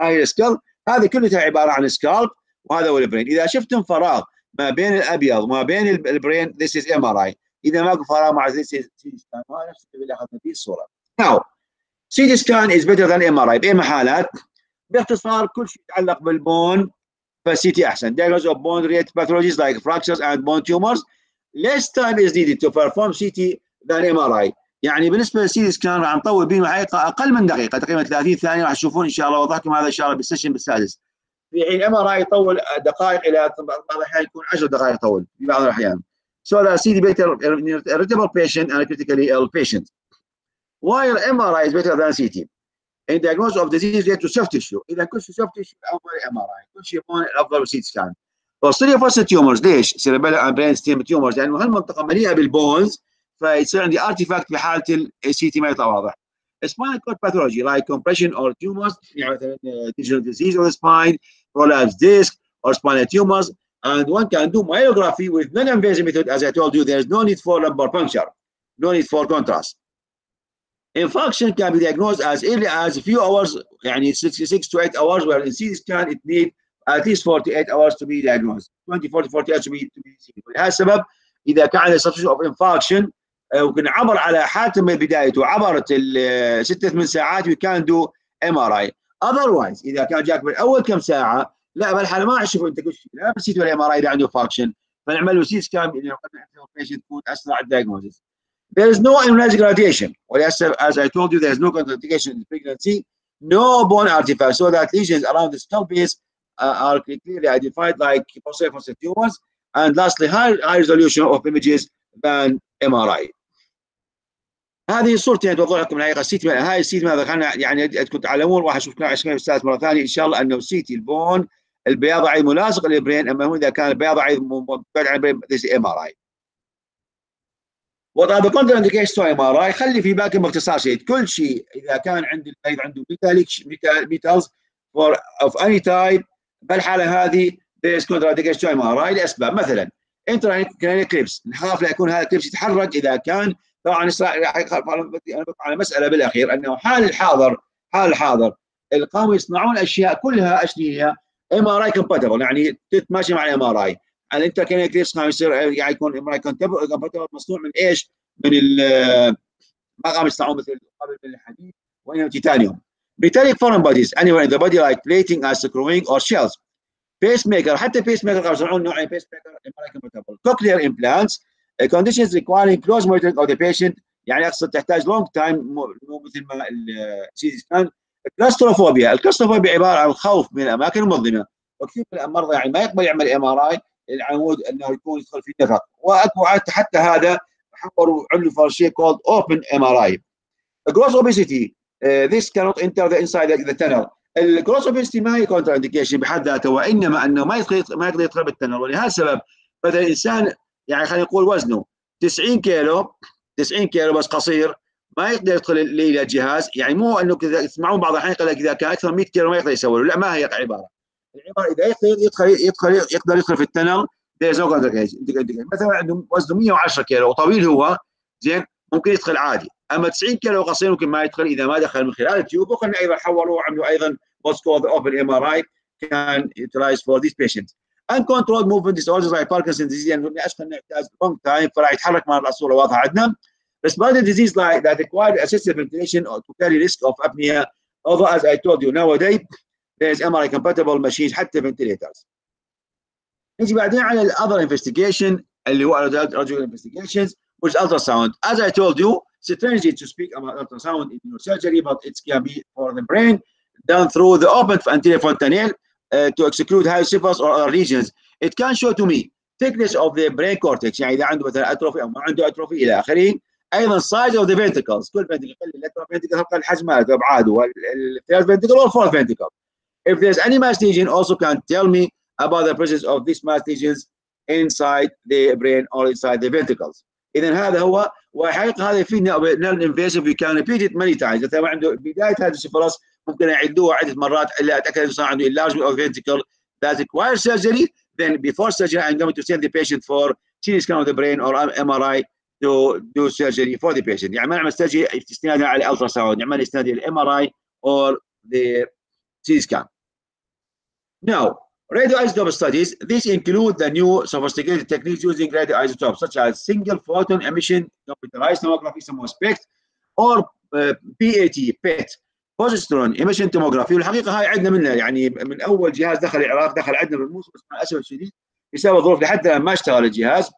هاي ال skull هذه كلها عبارة عن scalp وهذا هو ال brain إذا شفتم فراغ ما بين الأبيض وما بين ال brain this is MRI إذا ماكو فراغ مع this is CT scan. وهذا نفس اللي أخذنا فيه الصورة. Now CT scan is better than MRI بأي حالات؟ باختصار كل شيء يتعلق بال bone. فال CT احسن diagnosis of bone related pathologies like fractures and bone tumors less time is needed to perform CT than MRI يعني بالنسبة لل CT scan راح نطول به حقيقة أقل من دقيقة تقريبا 30 ثانية راح تشوفون إن شاء الله وضحكم هذا إن شاء الله بال session بالسادس في حين MRI يطول دقائق إلى بعض الأحيان يكون 10 دقائق يطول في بعض الأحيان. So the CT better irritable patient and critically ill patient. While MRI is better than CT. In diagnosis of disease related to soft tissue. إذا كل شيء soft tissue أفضل MRI. كل شيء يكون الأفضل CT scan. فالصيريا فوسل تيومرز ليش؟ سيربيلا اند برين ستيم تيومرز لأنه هالمنطقة مليئة بالبونز فيصير عندي ارتيفاكت في حالة السي تي ما يطلع واضح. spinal cord pathology like compression or tumors يعني مثلا digital disease of the spine prolapse disc or spinal tumors and one can do myography with non-invasive method as I told you there is no need for lumbar puncture no need for contrast Infarction can be diagnosed as early as a few hours يعني 66 to 8 hours where in CT scan it need at least 48 hours to be diagnosed. 20 40 48 hours to be to be seen. ولهذا السبب إذا كان عندنا suspicion of infarction وكان عبر على حالته من بدايته عبرت الست ثمان ساعات we can do MRI otherwise إذا كان جاك بالاول كم ساعة لا بالحاله ما أشوف أنت كل شيء لا بسيت ولا اي إذا عنده فاكشن فنعمل له سي سكان تكون أسرع الدايجنوزس There is no immunized gradation. وللاسف as I told you there is no contraindication in pregnancy, no bone artifact, so that lesions around the skull base uh, are clearly identified like posterior tumors. And lastly, high, high resolution of images than MRI. هذه صورتين توضح لكم الحقيقة ال CT هاي ال CT ماذا خلنا يعني كنت تعلمون راح اشوفكم عشان أستاذ مره ثانية ان شاء الله انه ال CT ال bone البياض عيد ملاصق لل brain اما هو اذا كان البياض عيد مبعد عن ال brain MRI. وطبعا contraindication to MRI خلي في بالك باختصار شيء. كل شيء إذا كان عند المريض عنده metallic metals for of any type بالحالة هذه there is contraindication to MRI لاسباب مثلا intra clips نخاف لا يكون هذا ال clips يتحرك إذا كان طبعا على مسألة بالأخير أنه حال الحاضر حال الحاضر قاموا يصنعون أشياء كلها اشياء MRI compatible يعني تتماشى مع ال MRI يعني انت قام يصير يعني يكون compatible مصنوع من إيش؟ من ما قاموا يصنعون مثل قبل من الحديد وانما تيتانيوم. metallic foreign bodies anywhere in the body like plating as screwing or shells. Pacemaker حتى pacemaker قاموا يصنعون نوعين pacemaker compatible cochlear implants conditions requiring close monitoring of the patient يعني أقصد تحتاج long time مو مثل ما ال CT scan. claustrophobia ال claustrophobia عبارة عن الخوف من الاماكن المظلمه وكثير من المرضى يعني ما يقبل يعمل MRI العمود أنه يكون يدخل في نفق وأكو حتى هذا حوروا عملوا فرد شيء open MRI obesity uh, this cannot enter the inside the tunnel. ال gross obesity ما هي contraindication بحد ذاته وإنما أنه ما يدخل ما يقدر يدخل بال tunnel ولهذا السبب مثلا الإنسان يعني خلينا نقول وزنه 90 كيلو 90 كيلو بس قصير ما يقدر يدخل إلى الجهاز يعني مو أنه كذا تسمعون بعض الأحيان يقول لك إذا كان أكثر من 100 كيلو ما يقدر يسوي لا ما هي العباره العباره اذا يقدر يدخل يدخل يقدر يدخل في contraindication مثلا عنده وزنه 110 كيلو وطويل هو زين ممكن يدخل عادي اما 90 كيلو قصير ممكن ما يدخل اذا ما دخل من خلال التيوب وكنا أيضا حولوا وعملوا أيضا what's called the open MRI can utilize for these patients uncontrolled movement disorders like Parkinson's disease يعني اشخاص نحتاج long time فراح يتحرك مع الصورة واضحه عندنا respiratory disease like that require assisted ventilation or to carry risk of apnea although as I told you nowadays there is MRI compatible machines حتى ventilators نجي بعدين على ال other investigation اللي هو radiological investigations which ultrasound as I told you strange to speak about ultrasound in neurosurgery but it can be for the brain done through the open anterior fontanelle uh, to exclude hydrocephalus or other regions it can show to me thickness of the brain cortex يعني اذا عنده مثلا اتروفي أو ما عنده اتروفي إلى اخره أيضا size of the ventricles كل يقل اللاترال ventricle يقل حجمه ابعاده الثيرد ventricle or fourth ventricle if there's any mass lesion also can tell me about the presence of these mass lesions inside the brain or inside the ventricles اذا هذا هو وحقيقه هذا يفيدنا نون انفيسيف وي كان ريبيت ات ماني تايمز اذا عنده بدايه هذا السفلس ممكن اعدوها عده مرات الا اتاكد انه صار عنده enlargement of ventricle that requires surgery then before surgery I'm going to send the patient for CT scan of the brain or MRI to do surgery for the patient يعني ما نعمل سيرجري استنادا على الالترا ساوند نعمل استناد الام ار اي or the CT scan now radioisotope studies these include the new sophisticated techniques using radioisotopes such as single photon emission computerized tomography يسموه SPECT or uh, PAT PET positron emission tomography والحقيقة هاي عندنا منها يعني من اول جهاز دخل العراق دخل عندنا بالموصل بس مع الاسف الشديد بسبب ظروف لحد الان ما اشتغل الجهاز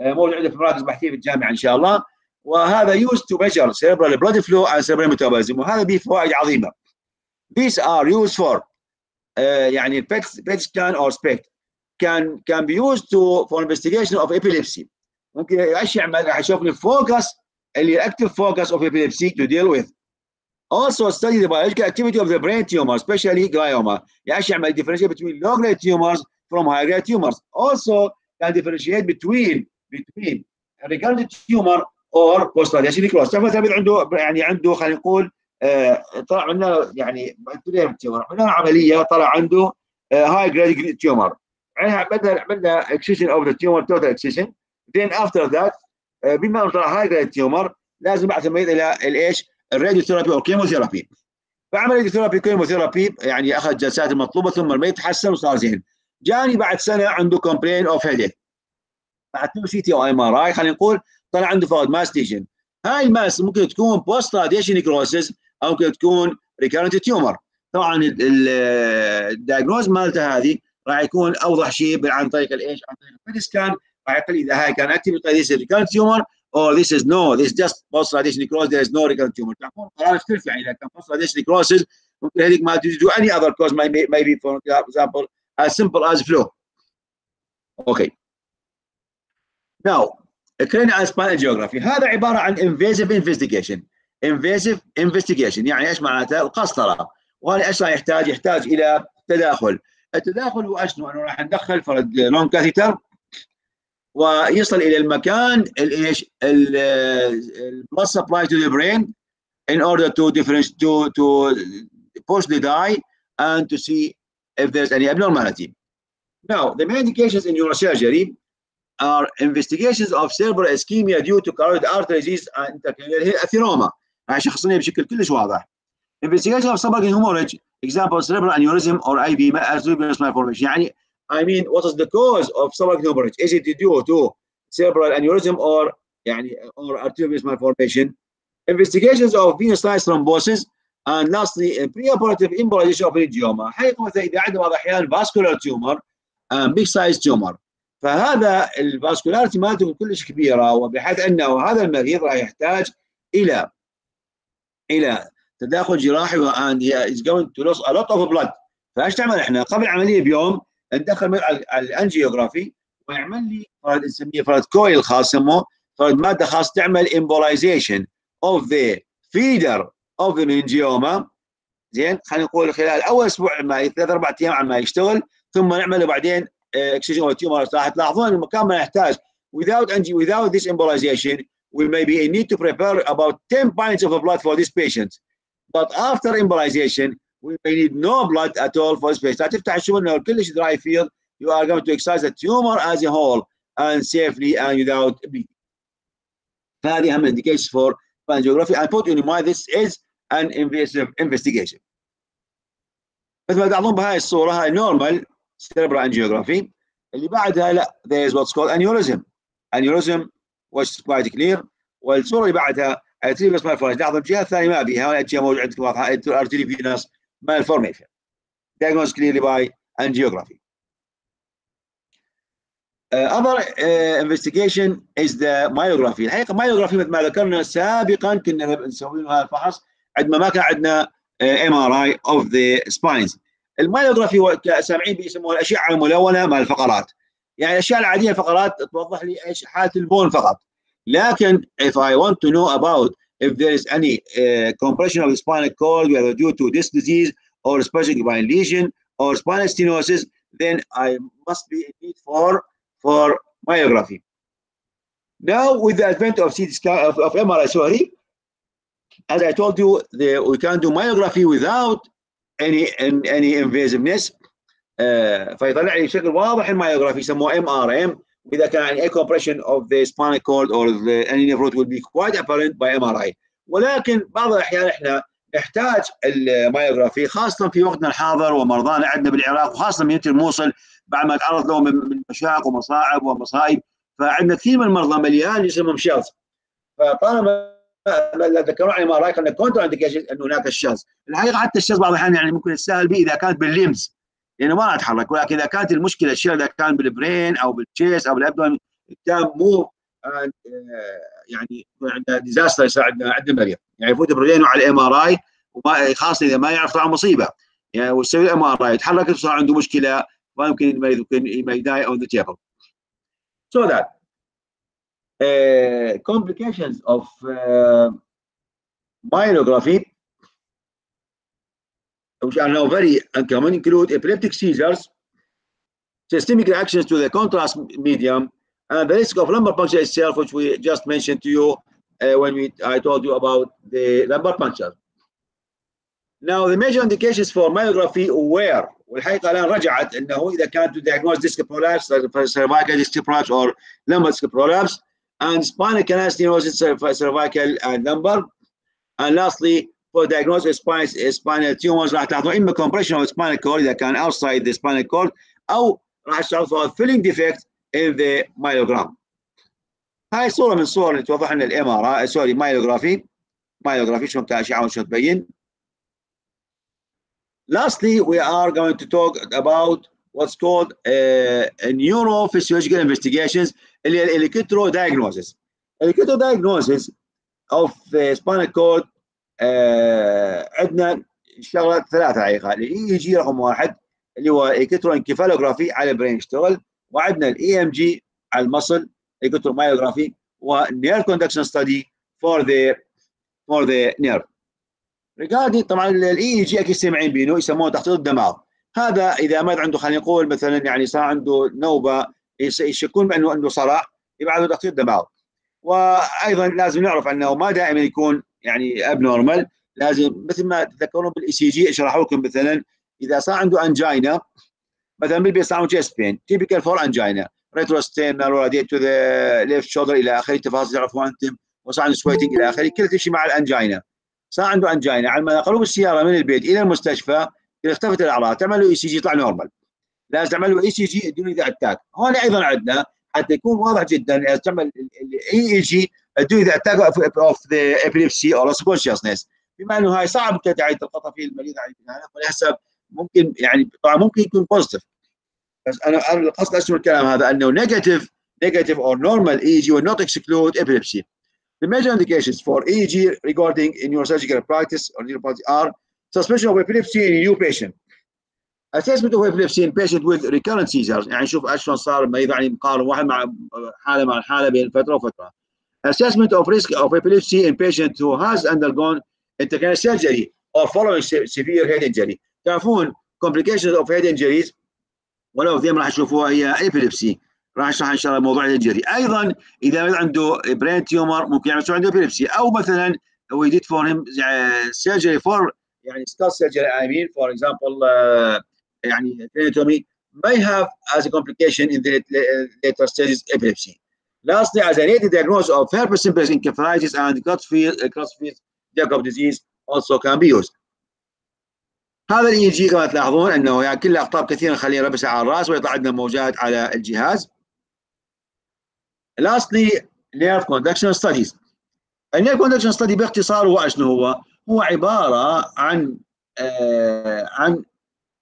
موجود عندنا في مراكز بحثيه في الجامعة ان شاء الله وهذا used to measure cerebral blood flow and cerebral metabolism وهذا به فوائد عظيمه. These are used for uh, يعني PET, PET scan or SPECT can can be used to for investigation of epilepsy. ممكن اشياء راح يشوف لي focus اللي active focus of epilepsy to deal with. Also study the biological activity of the brain tumor, especially glioma. يعني يعمل differentiate between low grade tumors from high grade tumors. Also can differentiate between between recurrent tumor or post radiation necrosis. مثلا عنده يعني عنده خلينا نقول آه طلع عندنا يعني tumor عملنا عملية طلع عنده high grade tumor عملنا عملنا excision of the tumor total excision. Then after that آه بما إنه طلع high grade tumor لازم بعد تميز إلى الايش؟ ال radiotherapy أو chemotherapy. فعمل radiotherapy chemotherapy يعني أخذ جلسات المطلوبه ثم المريض تحسن وصار زين. جاني بعد سنة عنده complain of headache بعد CT أو MRI خلينا نقول طلع عنده فرد mass lesion هاي ال mass ممكن تكون post radiation necrosis أو ممكن تكون recurrent tumor طبعا ال diagnosis مالته هذه راح يكون اوضح شيء عن طريق الايش عن طريق ال PET scan راح يقول اذا هاي كان active this recurrent tumor or this is no this is just post radiation necrosis there is no recurrent tumor تكون قرار يختلف يعني اذا كان post radiation necrosis ممكن هذيك ما due any other cause maybe for example as simple as flow okay now cranial spinal angiography هذا عباره عن invasive investigation invasive investigation يعني إيش معناته القسطره وهذا إيش راح يحتاج يحتاج إلى تداخل التداخل هو شنو انه راح ندخل فرد long catheter ويصل إلى المكان الايش ال blood supply to the brain in order to differentiate to to push the dye and to see if there's any abnormality. Now, the main indications in neurosurgery are investigations of cerebral ischemia due to carotid artery disease and intracranial atheroma. شخصني بشكل كلش واضح. Investigation of subacute hemorrhage, example cerebral aneurysm or IV arterial malformation. يعني I mean, what is the cause of subacute hemorrhage? Is it due to cerebral aneurysm or يعني or arterial malformation? Investigations of venous line thrombosis and lastly preoperative embolization of angioma. حقيقة مثلا إذا عندنا بعض الأحيان vascular tumor and big size tumor فهذا الفاسكولاريتي مالته كلش كبيرة وبحيث أنه هذا المريض راح يحتاج إلى إلى تداخل جراحي and is going to lose a lot of blood. فايش تعمل إحنا؟ قبل العملية بيوم ندخل الانجيوغرافي ويعمل لي فرد نسميه فرد كويل خاص يسموه فرد مادة خاص تعمل of the feeder of the meningioma زين خلينا نقول خلال أول أسبوع ما ثلاث أربع أيام على ما يشتغل ثم نعمل بعدين اكسجين والتيومر راح تلاحظون المكان ما يحتاج. Without angi without this embolization we may be in need to prepare about 10 pints of blood for this patient but after embolization we may need no blood at all for this patient تفتح تشوف انه كلش دراي فيلد you are going to excise the tumor as a whole and safely and without bleeding. فهذه أهم indications for angiography and put in mind this is an invasive investigation. مثل ما تلاحظون بهاي الصورة هاي normal cerebral angiography اللي بعدها لا there is what's called aneurysm. Aneurysm quite clear والصورة اللي بعدها arterial malformation لاحظوا الجهة الثانية ما بيها الجهة موجودة عندك واضحة. arterial venous malformation. Diagnosed clearly by angiography. Uh, other uh, investigation is the myelography. الحقيقة myelography مثل ما ذكرنا سابقا كنا نسوي هذا الفحص عندما ما كان عندنا MRI of the spines ال myelography سامعين بيسموها الأشعة الملونة مع الفقرات. يعني الاشياء العاديه الفقرات توضح لي إيش حاله ال bone فقط لكن if I want to know about if there is any uh, compression of the spinal cord whether due to this disease or specific spine lesion or spinal stenosis then I must be in need for for myography. Now, with the advent of CT scan of, of MRI, sorry, as I told you, the, we can do myography without any any invasiveness. Uh, فيطلع لي بشكل واضح المايوغرافي يسموه ام ار ام واذا كان يعني a compression of the spinal cord or the any nerve root will be quite apparent by MRI ولكن بعض الأحيان إحنا نحتاج ال myelography خاصة في وقتنا الحاضر ومرضانا عندنا بالعراق وخاصة من الموصل بعد ما تعرض لهم من مشاق ومصاعب ومصائب. فعندنا كثير من المرضى مليان جسمهم شظى فطالما ذكروا عن MRI contraindication هناك الشظى الحقيقة حتى الشظى بعض الأحيان يعني ممكن يتساهل به إذا كانت بال limbs لأنه ما اتحرك ولكن إذا كانت المشكلة الشيء إذا كان بال brain أو بالتشيس أو بال abdomen كان مو يعني عندنا disaster يصير عند المريض يعني يفوت برينه على ال MRI خاصة إذا ما يعرف طبعا مصيبة. يعني ويسوي ال MRI يتحرك صار عنده مشكلة ويمكن المريض يمكن die on the table. So that uh, complications of myelography which are now very uncommon include epileptic seizures, systemic reactions to the contrast medium, and the risk of lumbar puncture itself, which we just mentioned to you uh, when we I told you about the lumbar puncture. Now, the major indications for myography were والحقيقه الان رجعت انه اذا كانت to diagnose disc prolapse, cervical disc prolapse or lumbar disc prolapse, and spinal canal stenosis, cervical and lumbar, and lastly for diagnosis spinal spinal tumors راح تلاحظون اما compression of spinal cord اذا كان outside the spinal cord او راح تلاحظون filling defect in the myelogram. هاي صوره من الصور اللي توضح لنا الام ار اي سوري مايلوجرافي مايلوجرافي شلون كاشعه وشلون تبين Lastly, we are going to talk about what's called uh, neurophysiological investigations, electro diagnosis. Electro diagnosis of the spinal cord uh, عندنا شغلات ثلاثة حقيقة ال EEG رقم واحد اللي هو electroencephalography على ال brain يشتغل وعندنا ال EMG على ال muscle electromyography و nerve conduction study for the for the nerve regarding طبعا ال EEG أكيد سامعين بينه يسموه تخطيط الدماغ. هذا إذا ما عنده خلينا نقول مثلا يعني صار عنده نوبة يشكون بأنه عنده صرع له تخطيط دماغ وأيضا لازم نعرف أنه ما دائما يكون يعني abnormal لازم مثل ما تذكرون بال ECG شرحوا لكم مثلا إذا صار عنده angina مثلا بالبيت صار عنده typical for angina retrosternal و radiate to the left shoulder إلى آخره تفاصيل تعرفوها أنتم. وصار عنده sweating إلى آخره كلها تمشي مع ال angina صار عنده angina على ما نقلوه بالسيارة من البيت إلى المستشفى اختفت الأعراض تعمل له ECG يطلع normal لازم تعمل له ECG at the attack هون أيضا عندنا حتى يكون واضح جدا تعمل ال EEG بدون the attack of the epilepsy أو loss consciousness بما إنه هاي صعب تعيد تلقطها في المريض على فلحسب ممكن يعني طبعا ممكن يكون positive بس أنا أنا القصد اسمه الكلام هذا أنه negative negative or normal EEG will not exclude epilepsy. The major indications for EEG regarding in your surgical practice or neuropathy are suspicion of epilepsy in a new patient. Assessment of epilepsy in patient with recurrent seizures يعني نشوف شلون صار المريض يعني مقارن واحد مع حاله مع الحاله بين فتره وفتره. Assessment of risk of epilepsy in patient who has undergone intracranial surgery or following severe head injury. تعرفون complications of head injuries one of them راح تشوفوها هي epilepsy راح اشرح ان شاء الله موضوع الجري أيضا اذا عنده برين تيومر ممكن يعمل عنده ابيلبسي أو مثلا we did for him surgery for يعني surgery I mean for example uh, يعني craniectomy may have as a complication in the later stages epilepsy. Lastly, as a related diagnosis of herpes simplex encephalitis and Creutzfeldt-Jakob disease also can be used. هذا الاي جي كما تلاحظون انه يعني كل اقطاب كثيره نخليه ربس على الراس ويطلع عندنا موجات على الجهاز. Lastly, nerve conduction studies. ال nerve conduction study باختصار هو شنو هو؟ هو عباره عن آه عن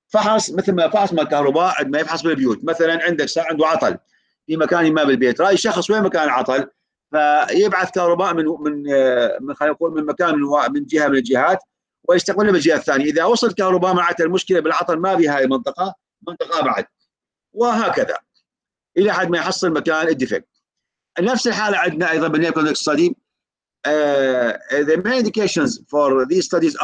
فحص مثل ما فحص ما الكهرباء عندما يفحص بالبيوت، مثلا عندك عنده عطل. في مكان ما بالبيت، رأي يشخص وين مكان العطل فيبعث كهرباء من من آه من خلينا نقول من مكان من, من جهة من الجهات ويستقبلها بالجهة الثانية، إذا وصل كهرباء معناته المشكلة بالعطل ما بهاي المنطقة، منطقة بعد. وهكذا. إلى حد ما يحصل مكان ال defect. نفس الحالة عندنا أيضا بال nerve conduction study the main indications for these studies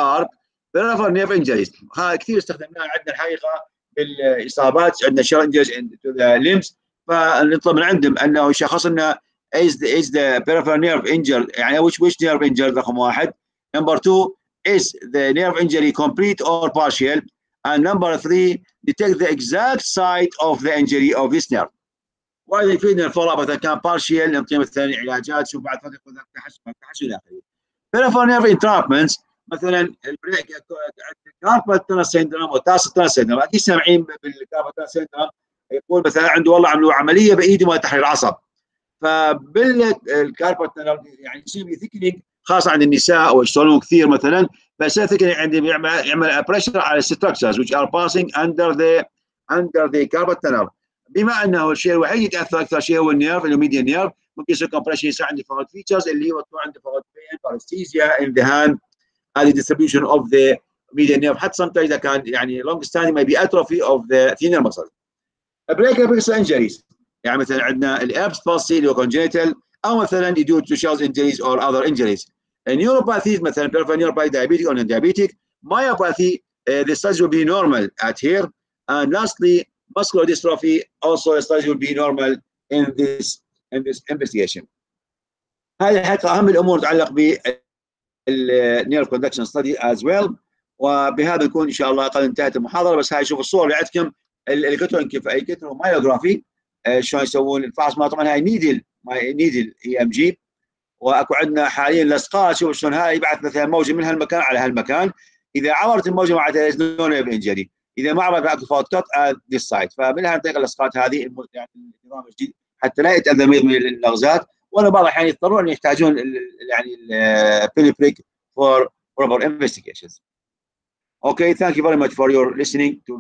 nerve injuries هذا كثير استخدمناه عندنا الحقيقة بالاصابات عندنا شر injuries to the limbs فنطلب من عندهم انه يشخص لنا is the, is the peripheral nerve injured يعني which which nerve injured رقم واحد number two is the nerve injury complete or partial and number three detect the exact site of the injury of this nerve وأيضا يفيدنا ال follow مثلا كان partial نعطيه مثلا علاجات شوف بعد فتره تحسن تحسن إلى اخره. peripheral nerve entrapments مثلا ال carpal syndrome وال tarsal tunnel syndrome أكيد سامعين بال carpal tunnel syndrome يقول مثلا عنده والله عملوا عملية بايده ما تحرير العصب. فبال carpal يعني يصير thickening خاصة عند النساء أو يشتغلون كثير مثلا. فيصير thickening عندي يعمل يعمل pressure على ال structures which are passing under the under the carpal tunnel. بما أنه الشيء الوحيد يتأثر أكثر شيء هو ال nerve median nerve ممكن يصير compression يصير عندي فقط features اللي هو عندي فقط pain paresthesia in the hand هذه distribution of the median nerve حتى sometimes اذا كان يعني long standing may be atrophy of the thinner muscle. breaker pixel injuries يعني مثلا عندنا الابس بالسي اللي هو congenital او مثلا due to shells injuries or other injuries. neuropathies مثلا peripheral neuropathy diabetic or non-diabetic myopathy uh, the studies will be normal at here and lastly muscular dystrophy also studies will be normal in this in this investigation. هذه الحقيقه اهم الامور تتعلق بال nerve conduction study as well وبهذا نكون إن شاء الله قد انتهت المحاضرة. بس هاي شوف الصور اللي عندكم الكترو مايوجرافي شلون يسوون الفحص طبعا هاي نيدل نيدل اي ام جي وأكو عندنا حاليا لصقات شوف شلون هاي يبعث مثلا موجة من هالمكان على هالمكان. إذا عبرت الموجة معناتها نو انجري إذا ما عبرت اكو فوتات ات ذيس سايت فمنها نطيق الاسقاط هذه يعني النظام الجديد حتى لا يتأذى من اللغزات ولا بعض الأحيان يضطرون أن يحتاجون يعني البيليبريك فور بروبر انفستيجيشنز أوكي ثانك يو فيري ماتش فور يور listening تو